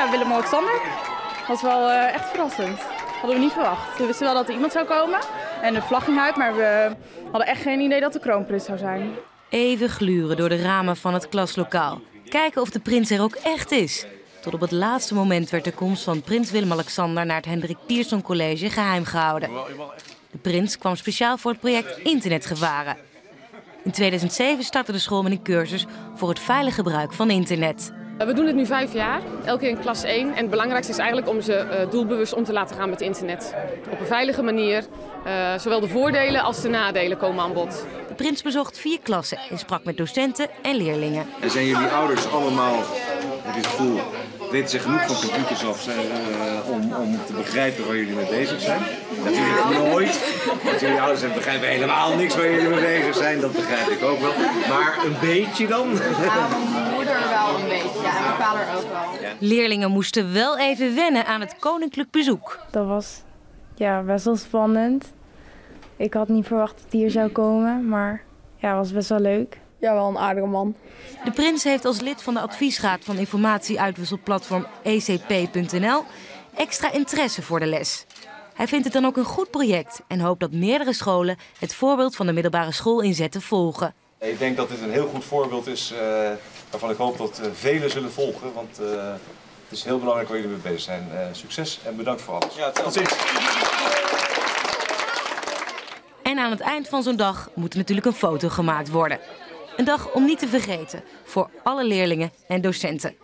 ja, Willem-Alexander. was wel eh, echt verrassend. Hadden we niet verwacht. We wisten wel dat er iemand zou komen en de vlag ging uit, maar we hadden echt geen idee dat de kroonprins zou zijn. Even gluren door de ramen van het klaslokaal. Kijken of de prins er ook echt is. Tot op het laatste moment werd de komst van prins Willem-Alexander naar het Hendrik Pierson College geheim gehouden. De prins kwam speciaal voor het project Internetgevaren. In 2007 startte de school met een cursus voor het veilig gebruik van internet. We doen het nu vijf jaar, elke keer in klas 1. En het belangrijkste is eigenlijk om ze uh, doelbewust om te laten gaan met internet. Op een veilige manier. Uh, zowel de voordelen als de nadelen komen aan bod. De prins bezocht vier klassen en sprak met docenten en leerlingen. En zijn jullie ouders allemaal, heb je het gevoel, weten ze genoeg van computers af uh, om, om te begrijpen waar jullie mee bezig zijn? Natuurlijk nooit. Want jullie ouders begrijpen helemaal niks waar jullie mee bezig zijn. Dat begrijp ik ook wel. Maar een beetje dan? Ja, mijn vader ook wel. Ja. Leerlingen moesten wel even wennen aan het koninklijk bezoek. Dat was ja, best wel spannend. Ik had niet verwacht dat hij hier zou komen, maar ja, het was best wel leuk. Ja, wel een aardige man. De prins heeft als lid van de adviesraad van informatieuitwisselplatform ecp.nl extra interesse voor de les. Hij vindt het dan ook een goed project en hoopt dat meerdere scholen het voorbeeld van de middelbare school inzetten volgen. Ik denk dat dit een heel goed voorbeeld is uh, waarvan ik hoop dat uh, velen zullen volgen. Want uh, het is heel belangrijk waar jullie mee bezig zijn. succes en bedankt voor alles. Ja, tot ziens. En aan het eind van zo'n dag moet er natuurlijk een foto gemaakt worden. Een dag om niet te vergeten voor alle leerlingen en docenten.